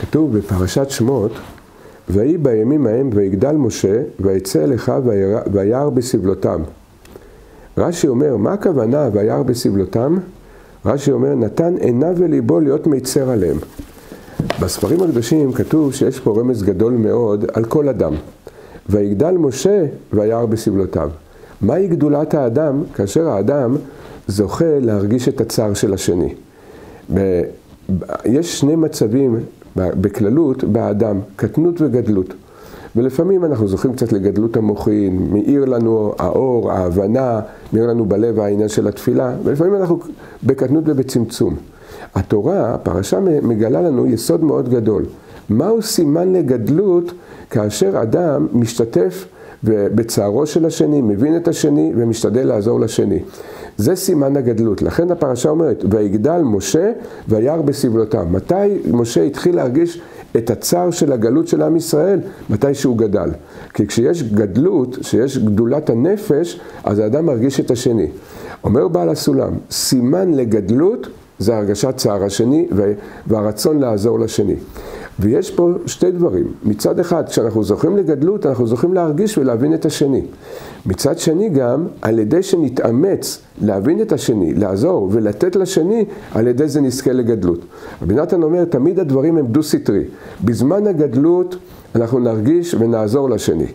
כתוב בפרשת שמות, ויהי בימים ההם ויגדל משה ויצא אל אחיו וירא בסבלותם. רש"י אומר, מה הכוונה וירא בסבלותם? רש"י אומר, נתן עיניו וליבו להיות מיצר עליהם. בספרים הקדושים כתוב שיש פה רמז גדול מאוד על כל אדם. ויגדל משה וירא בסבלותיו. מהי גדולת האדם כאשר האדם זוכה להרגיש את הצער של השני? יש שני מצבים בכללות באדם, קטנות וגדלות. ולפעמים אנחנו זוכים קצת לגדלות המוחין, מאיר לנו האור, ההבנה, מאיר לנו בלב העניין של התפילה, ולפעמים אנחנו בקטנות ובצמצום. התורה, הפרשה מגלה לנו יסוד מאוד גדול. מהו סימן לגדלות כאשר אדם משתתף בצערו של השני, מבין את השני ומשתדל לעזור לשני. זה סימן הגדלות. לכן הפרשה אומרת, ויגדל משה וירא בסבלותיו. מתי משה התחיל להרגיש את הצער של הגלות של עם ישראל? מתי שהוא גדל. כי כשיש גדלות, כשיש גדולת הנפש, אז האדם מרגיש את השני. אומר בעל הסולם, סימן לגדלות זה הרגשת צער השני והרצון לעזור לשני. ויש פה שתי דברים. מצד אחד, כשאנחנו זוכים לגדלות, אנחנו זוכים להרגיש ולהבין את השני. מצד שני גם, על ידי שנתאמץ להבין את השני, לעזור ולתת לשני, על ידי זה נזכה לגדלות. רבי נתן אומר, תמיד הדברים הם דו-סטרי. בזמן הגדלות אנחנו נרגיש ונעזור לשני.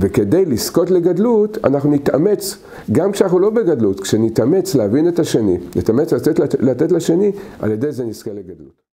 וכדי לזכות לגדלות, אנחנו נתאמץ, גם כשאנחנו לא בגדלות, כשנתאמץ להבין את השני, נתאמץ לתת, לתת לשני, על ידי זה נזכה לגדלות.